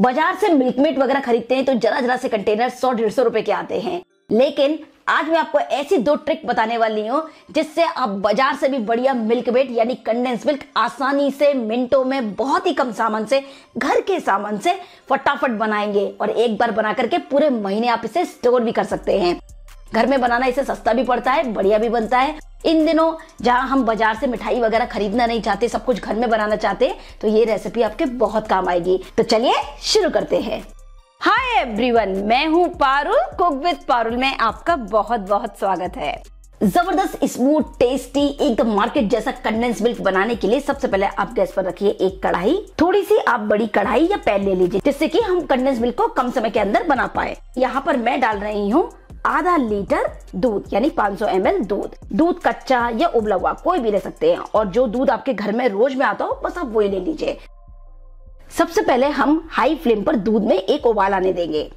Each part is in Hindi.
बाज़ार से मिल्कमेट वगैरह खरीदते हैं तो जरा जरा से कंटेनर सौ, डेढ़ सौ रुपए के आते हैं। लेकिन आज मैं आपको ऐसी दो ट्रिक बताने वाली हूँ, जिससे आप बाज़ार से भी बढ़िया मिल्कमेट यानी कंडेंस मिल्क आसानी से, मिनटों में, बहुत ही कम सामान से, घर के सामान से फटाफट बनाएँगे और एक बार बना करके पूरे महीने आप इसे स्टोर भी कर सकते हैं। घर में बनाना इसे सस्ता भी पड़ता है, बढ़िया भी बनता है इन दिनों जहाँ हम बाज़ार से मिठाई वगैरह खरीदना नहीं चाहते, सब कुछ घर में बनाना चाहते तो ये रेसिपी आपके बहुत काम आएगी। तो चलिए शुरू करते हैं। हाय एवरीवन मैं हूँ पारुल कुक विद पारुल में आपका बहुत बहुत स्वागत है। ज़बरदस्त स्मूथ टेस्टी एकदम मार्केट जैसा कंडेंस मिल्क बनाने के लिए सबसे पहले आप गैस पर रखिए एक कढ़ाई। थोड़ी सी आप बड़ी कढ़ाई या पैन ले लीजिए, जिससे कि हम कंडेंस मिल्क को कम समय के अंदर बना पाए। यहाँ पर मैं डाल रही हूँ आधा लीटर दूध, यानी 500 sौ दूध। दूध कच्चा या उबला हुआ, कोई भी ले सकते हैं। और जो दूध आपके घर में रोज में आता हो, बस आप वही ले लीजिए। सबसे पहले हम हाई फ्लेम पर दूध में एक उबाल आने देंगे।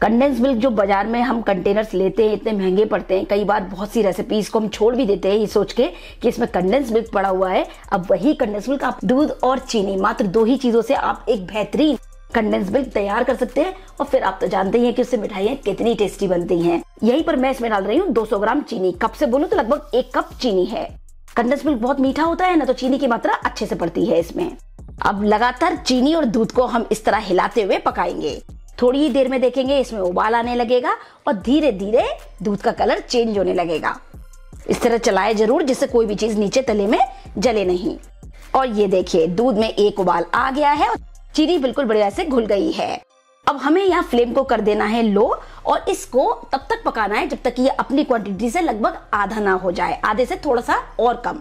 कंडेंस मिल्क जो बाज़ार में हम कंटेनर्स लेते हैं, इतने महँगे पड़ते हैं, कई बार बहुत सी रेसिपीज़ को हम छोड़ भी देते हैं, ये सोच के कि इसमें कंडेंस मिल्क पड़ा हुआ है। अब वही कंडेंस मिल्क आप दूध और चीनी, मात्र दो ही चीज़ों से आप एक बेहतरीन कंडेंस मिल्क तैयार कर सकते हैं, और फिर आप तो जानते ही हैं कि उससे मिठाइयाँ कितनी टेस्टी बनती हैं। यहीं पर मैं इसमें डाल रही हूँ 200 ग्राम चीनी। कप से बोलूँ तो लगभग एक कप चीनी है। कंडेंस मिल्क बहुत मीठा होता है ना तो चीनी की मात्रा अच्छे से पड़ती है इसमें। अब लगातार चीनी और दूध को हम इस तरह हिलाते हुए पकाएँगे। थोड़ी ही देर में देखेंगे, इसमें उबाल आने लगेगा और धीरे धीरे दूध का कलर चेंज होने लगेगा। इस तरह चलाए ज़रूर, जिससे कोई भी चीज़ नीचे तले में जले नहीं। और ये देखिए, दूध में एक उबाल आ गया है और चीनी बिल्कुल बढ़िया से घुल गई है। अब हमें यहाँ फ्लेम को कर देना है लो और इसको तब तक पकाना है जब तक ये अपनी क्वांटिटी से लगभग आधा ना हो जाए। आधे से थोड़ा सा और कम।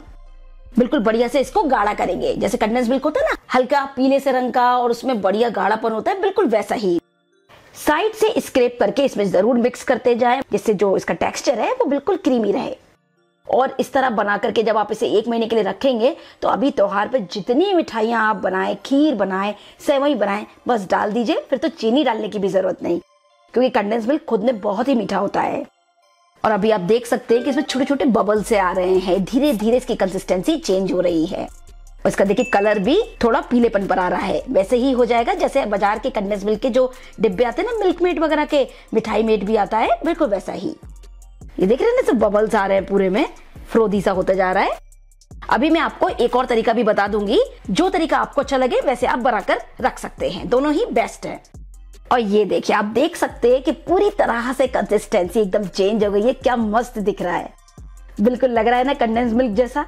बिल्कुल बढ़िया से इसको गाढ़ा करेंगे। जैसे कंडेंस मिल्क होता है ना, हल्का पीले से रंग का और उसमें बढ़िया गाढ़ापन होता है, बिल्कुल वैसा ही। साइड से स्क्रेप करके इसमें ज़रूर मिक्स करते जाएँ, जिससे जो इसका टेक्सचर है वो बिल्कुल क्रीमी रहे। और इस तरह बना करके जब आप इसे एक महीने के लिए रखेंगे तो अभी त्योहार पे जितनी मिठाइयाँ आप बनाएँ, खीर बनाएँ, सेवई बनाएँ, बस डाल दीजिए, फिर तो चीनी डालने की भी ज़रूरत नहीं, क्योंकि कंडेंस मिल्क खुद में बहुत ही मीठा होता है। और अभी आप देख सकते हैं कि इसमें छोटे छोटे बबल से आ रहे हैं धीरे धीरे इसकी कंसिस्टेंसी चेंज हो रही है। और इसका देखिए कलर भी थोड़ा पीलेपन पर आ रहा है, वैसे ही हो जाएगा, जैसे बाज़ार के कंडेंस मिल्क के जो डिब्बे आते हैं ना मिल्क मेड वगैरह के, मिठाई मेड भी आता है, बिल्कुल वैसा ही। ये देख रहे हैं ना, सब बबल्स आ रहे हैं पूरे में। फ्रोदी सा होता जा रहा है। अभी मैं आपको एक और तरीका भी बता दूँगी। जो तरीका आपको अच्छा लगे, वैसे आप बनाकर रख सकते हैं। दोनों ही बेस्ट है। और ये देखिए, आप देख सकते हैं कि पूरी तरह से कंसिस्टेंसी एकदम चेंज हो गई है। क्या मस्त दिख रहा है। बिल्कुल लग रहा है ना कंडेंस मिल्क जैसा।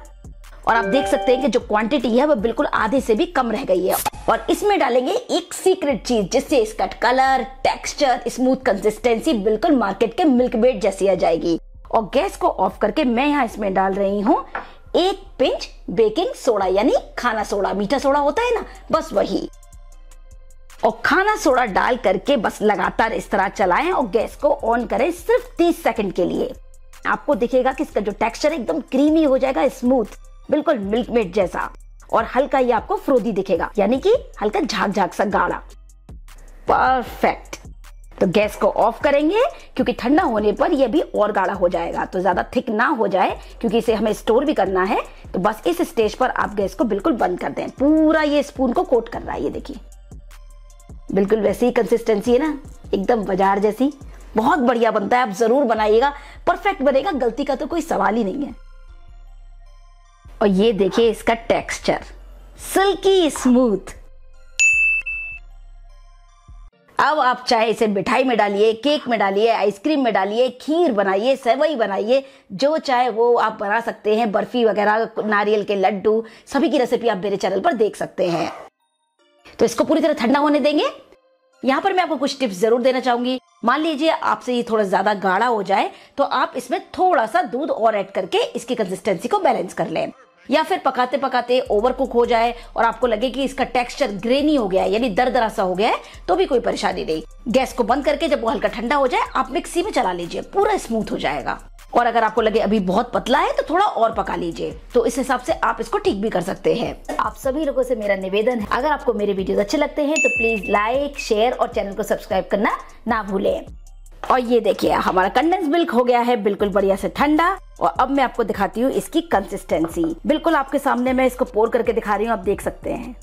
और आप देख सकते हैं कि जो क्वांटिटी है, वो बिल्कुल आधे से भी कम रह गई है। और इसमें डालेंगे एक सीक्रेट चीज़ जिससे इसका कलर टेक्सचर स्मूथ कंसिस्टेंसी बिल्कुल मार्केट के मिल्क बेड जैसी आ जाएगी। और गैस को ऑफ़ करके मैं यहाँ इसमें डाल रही हूँ एक पिंच बेकिंग सोडा, यानी खाना सोडा। मीठा सोडा होता है ना, बस वही। और खाना सोडा डाल करके बस लगातार इस तरह चलाएँ और गैस को ऑन करें सिर्फ़ 30 सेकंड के लिए। आपको दिखेगा कि इसका जो टेक्सचर एकदम क्रीमी हो जाएगा, स्मूथ, बिल्कुल मिल्क मेड जैसा। और हल्का ये आपको फ्रोदी दिखेगा, यानी कि हल्का झाग झाग सा, गाढ़ा। परफेक्ट। तो गैस को ऑफ़ करेंगे, क्योंकि ठंडा होने पर यह भी और गाढ़ा हो जाएगा तो ज़्यादा थिक ना हो जाए, क्योंकि इसे हमें स्टोर भी करना है तो बस इस स्टेज पर आप गैस को बिल्कुल बंद कर दें। पूरा ये स्पून को कोट कर रहा है, ये देखिए। बिल्कुल वैसी ही कंसिस्टेंसी है ना, एकदम बाज़ार जैसी। बहुत बढ़िया बनता है, आप ज़रूर बनाइएगा परफेक्ट बनेगा, गलती का तो कोई सवाल ही नहीं है। और ये देखिए इसका टेक्सचर सिल्की स्मूथ अब आप चाहे इसे मिठाई में डालिए, केक में डालिए, आइसक्रीम में डालिए, खीर बनाइए, सेवई बनाइए, जो चाहे वो आप बना सकते हैं, बर्फ़ी वगैरह, नारियल के लड्डू, सभी की रेसिपी आप मेरे चैनल पर देख सकते हैं। तो इसको पूरी तरह ठंडा होने देंगे। यहाँ पर मैं आपको कुछ टिप्स ज़रूर देना चाहूँगी। मान लीजिए आपसे ये थोड़ा ज़्यादा गाढ़ा हो जाए तो आप इसमें थोड़ा सा दूध और ऐड करके इसकी कंसिस्टेंसी को बैलेंस कर लें। या फिर पकाते पकाते ओवर कुक हो जाए और आपको लगे कि इसका टेक्सचर ग्रेनी हो गया है, यानी दरदरा सा हो गया है तो भी कोई परेशानी नहीं। गैस को बंद करके जब वो हल्का ठंडा हो जाए, आप मिक्सी में चला लीजिए, पूरा स्मूथ हो जाएगा। और अगर आपको लगे अभी बहुत पतला है तो थोड़ा और पका लीजिए। तो इस हिसाब से आप इसको ठीक भी कर सकते हैं। आप सभी लोगों से मेरा निवेदन है, अगर आपको मेरे वीडियोस अच्छे लगते हैं तो प्लीज़ लाइक, शेयर और चैनल को सब्सक्राइब करना ना भूलें। और ये देखिए, हमारा कंडेंस मिल्क हो गया है, बिल्कुल बढ़िया से ठंडा। और अब मैं आपको दिखाती हूँ इसकी कंसिस्टेंसी बिल्कुल आपके सामने मैं इसको पोर करके दिखा रही हूँ, आप देख सकते हैं।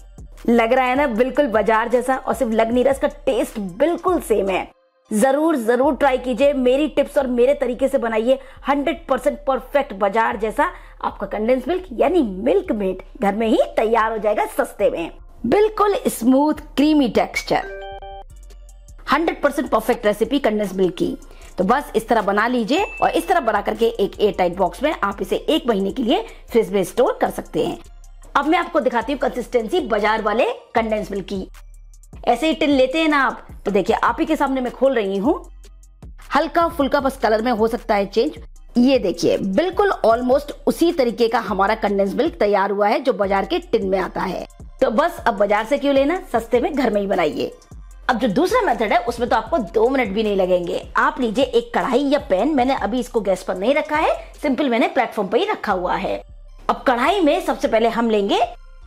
लग रहा है ना, बिल्कुल बाज़ार जैसा और सिर्फ़ लग नहीं रहा, इसका टेस्ट बिल्कुल सेम है। ज़रूर ज़रूर ट्राई कीजिए, मेरी टिप्स और मेरे तरीके से बनाइए। 100 परसेंट परफेक्ट बाज़ार जैसा आपका कंडेंस मिल्क यानी मिल्क मेड घर में ही तैयार हो जाएगा सस्ते में। बिल्कुल smooth creamy texture 100 percent perfect recipe condense milk की। तो बस इस तरह बना लीजिए और इस तरह बना करके एक एयर टाइट बॉक्स में आप इसे एक महीने के लिए फ्रिज में स्टोर कर सकते हैं। अब मैं आपको दिखाती हूँ कंसिस्टेंसी बाज़ार वाले कंडेंस मिल्क की। ऐसे ही टिन लेते हैं ना आप तो देखिए आप ही के सामने मैं खोल रही हूँ। हल्का फुल्का बस कलर में हो सकता है चेंज ये देखिए, बिल्कुल ऑलमोस्ट उसी तरीके का हमारा कंडेंस मिल्क तैयार हुआ है जो बाज़ार के टिन में आता है। तो बस अब बाज़ार से क्यों लेना? सस्ते में घर में ही बनाइए। अब जो दूसरा मेथड है, उसमें तो आपको दो मिनट भी नहीं लगेंगे। आप लीजिए एक कढ़ाई या पैन, मैंने अभी इसको गैस पर नहीं रखा है, सिंपल मैंने प्लेटफॉर्म पर ही रखा हुआ है। अब कढ़ाई में सबसे पहले हम लेंगे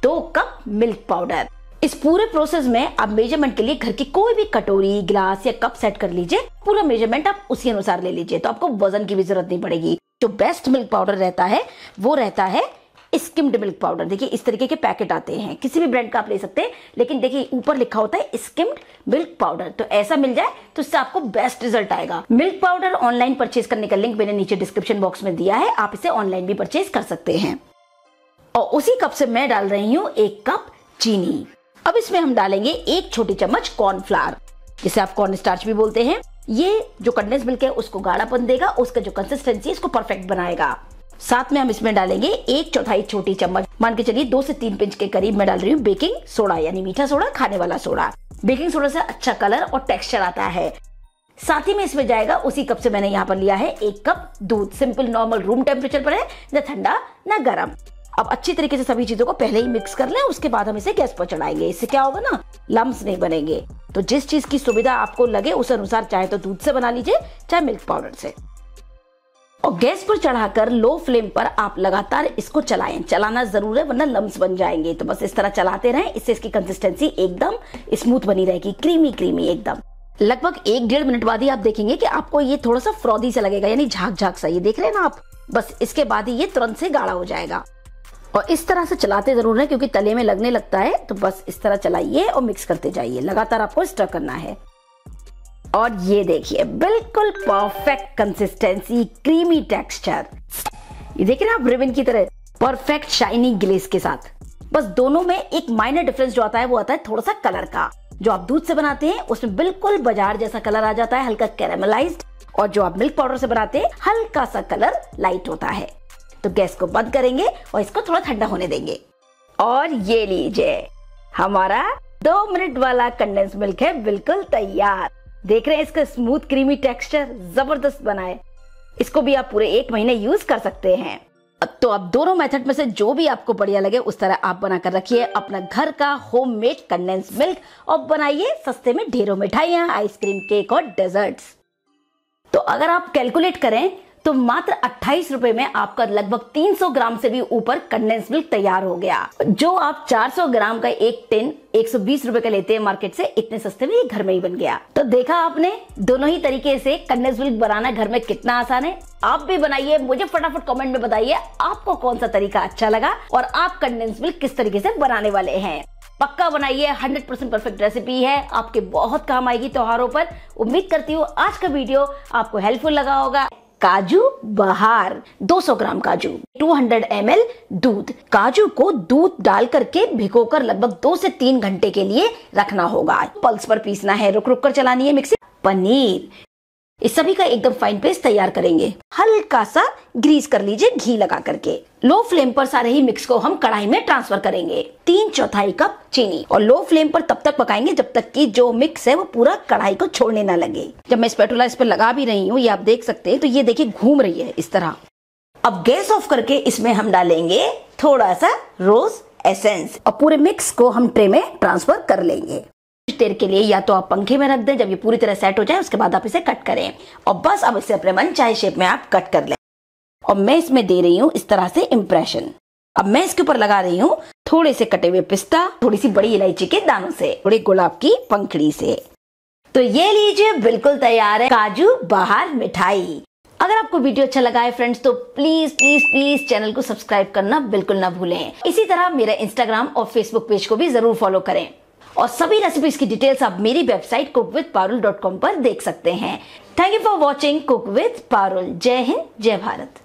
दो कप मिल्क पाउडर। इस पूरे प्रोसेस में आप मेज़रमेंट के लिए घर की कोई भी कटोरी, गिलास या कप सेट कर लीजिए। पूरा मेज़रमेंट आप उसी अनुसार ले लीजिए तो आपको वज़न की भी ज़रूरत नहीं पड़ेगी। जो बेस्ट मिल्क पाउडर रहता है, वो रहता है स्किम्ड मिल्क पाउडर। देखिए, इस तरीके के पैकेट आते हैं। किसी भी ब्रांड का आप ले सकते हैं, लेकिन देखिए, ऊपर लिखा होता है स्किम्ड मिल्क पाउडर। तो ऐसा मिल जाए तो इससे आपको बेस्ट रिज़ल्ट आएगा। मिल्क पाउडर ऑनलाइन परचेज करने का लिंक मैंने नीचे डिस्क्रिप्शन बॉक्स में दिया है। आप इसे ऑनलाइन भी परचेज कर सकते हैं। और उसी कप से मैं डाल रही हूँ एक कप चीनी। अब इसमें हम डालेंगे एक छोटी चम्मच कॉर्नफ्लावर, जिसे आप कॉर्न स्टार्च भी बोलते हैं। ये जो कंडेंस मिल्क है, उसको गाढ़ापन देगा, उसका जो कंसिस्टेंसी इसको परफेक्ट बनाएगा। साथ में हम इसमें डालेंगे एक चौथाई छोटी चम्मच। मान के चलिए दो से तीन पिंच के करीब मैं डाल रही हूँ बेकिंग सोडा, यानी मीठा सोडा, खाने वाला सोडा। बेकिंग सोडा से अच्छा कलर और टेक्सचर आता है। साथ ही में इसमें जाएगा उसी कप से मैंने यहाँ पर लिया है एक कप दूध। सिंपल, नॉर्मल, रूम टेम्परेचर पर है, न ठंडा, न गर्म। अब अच्छी तरीके से सभी चीज़ों को पहले ही मिक्स कर लें, उसके बाद हम इसे गैस पर चढ़ाएँगे। इससे क्या होगा ना, लम्स नहीं बनेंगे। तो जिस चीज़ की सुविधा आपको लगे, उस अनुसार चाहे तो दूध से बना लीजिए, चाहे मिल्क पाउडर से। और गैस पर चढ़ाकर लो फ्लेम पर आप लगातार इसको चलाएँ। चलाना ज़रूर है, वरना लम्स बन जाएँगे। तो बस इस तरह चलाते रहें, इससे इसकी कंसिस्टेंसी एकदम स्मूथ बनी रहेगी क्रीमी क्रीमी एकदम। लगभग एक डेढ़ मिनट बाद ही आप देखेंगे कि आपको ये थोड़ा सा फ्रॉदी सा लगेगा, यानी झाक झाक सा। ये देख रहे हैं ना आप? बस इसके बाद ही ये तुरंत से गाढ़ा हो जाएगा। और इस तरह से चलाते ज़रूर है क्योंकि तले में लगने लगता है। तो बस इस तरह चलाइए और मिक्स करते जाइए। लगातार आपको स्टर करना है। और ये देखिए, बिल्कुल परफेक्ट कंसिस्टेंसी क्रीमी टेक्सचर ये देखिए ना आप रिबन की तरह परफेक्ट शाइनी ग्लेस के साथ। बस दोनों में एक माइनर डिफरेंस जो आता है, वो आता है थोड़ा सा कलर का। जो आप दूध से बनाते हैं, उसमें बिल्कुल बाज़ार जैसा कलर आ जाता है, हल्का कैरामलाइज्ड और जो आप मिल्क पाउडर से बनाते हैं, हल्का सा कलर लाइट होता है। तो गैस को बंद करेंगे और इसको थोड़ा ठंडा होने देंगे। और ये लीजिए, हमारा दो मिनट वाला कंडेंस मिल्क है, बिल्कुल तैयार। देख रहे हैं इसका स्मूथ क्रीमी टेक्सचर ज़बरदस्त बनाए इसको भी आप पूरे एक महीने यूज़ कर सकते हैं। तो अब दोनों मेथड में से जो भी आपको बढ़िया लगे, उस तरह आप बनाकर रखिए अपना घर का होम मेड कंडेंस मिल्क और बनाइए सस्ते में ढेरों मिठाइयाँ आइसक्रीम केक और डेजर्ट्स तो अगर आप कैलकुलेट करें तो मात्र अट्ठाईस रूपए में आपका लगभग 300 ग्राम से भी ऊपर कंडेंस मिल्क तैयार हो गया। जो आप 400 ग्राम का एक टिन 120 रुपए का लेते हैं मार्केट से, इतने सस्ते में ये घर में ही बन गया। तो देखा आपने, दोनों ही तरीके से कंडेंस मिल्क बनाना घर में कितना आसान है? आप भी बनाइए, मुझे फटाफट कमेंट में बताइए, आपको कौन सा तरीका अच्छा लगा और आप कंडेंस मिल्क किस तरीके से बनाने वाले हैं? पक्का बनाइए 100 परसेंट परफेक्ट रेसिपी है, आपके बहुत काम आएगी त्योहारों पर। उम्मीद करती हूँ आज का वीडियो आपको हेल्पफुल लगा होगा। काजू बहार 200 ग्राम काजू 200 हंड्रेड दूध। काजू को दूध डाल करके भिगो कर लगभग दो से तीन घंटे के लिए रखना होगा। पल्स पर पीसना है रुक रुक कर चलानी है मिक्सी। पनीर। इस सभी का एकदम फाइन पेस्ट तैयार करेंगे। हल्का सा ग्रीस कर लीजिए घी लगा करके। लो फ्लेम पर सारे ही मिक्स को हम कढ़ाई में ट्रांसफ़र करेंगे। तीन चौथाई कप चीनी। और लो फ्लेम पर तब तक पकाएँगे जब तक कि जो मिक्स है वो पूरा कढ़ाई को छोड़ने ना लगे। जब मैं स्पेटुला इस पर लगा भी रही हूँ, ये आप देख सकते हैं तो ये देखिए घूम रही है इस तरह। अब गैस ऑफ़ करके इसमें हम डालेंगे थोड़ा सा रोज एसेंस और पूरे मिक्स को हम ट्रे में ट्रांसफ़र कर लेंगे। देर के लिए या तो आप पंखे में रख दें, जब ये पूरी तरह सेट हो जाए, उसके बाद आप इसे कट करें। और बस अब इसे अपने मन चाहे शेप में आप कट कर लें। और मैं इसमें दे रही हूँ इस तरह से इम्प्रेशन अब मैं इसके ऊपर लगा रही हूँ थोड़े से कटे हुए पिस्ता, थोड़ी सी बड़ी इलायची के दानों से, थोड़े गुलाब की पंखड़ी से। तो ये लीजिए, बिल्कुल तैयार है। काजू, बाहर, मिठाई। अगर आपको वीडियो अच्छा लगा है फ्रेंड्स तो प्लीज़ प्लीज़ प्लीज़ चैनल को सब्सक्राइब करना बिल्कुल ना भूलें। इसी तरह मेरे इंस्टाग्राम और फेसबुक पेज को भी ज़रूर फॉलो करें। और सभी रेसिपीज़ की डिटेल्स आप मेरी website cook with Parul dot com पर देख सकते हैं। Thank you for watching cook with Parul जय हिंद, जय भारत।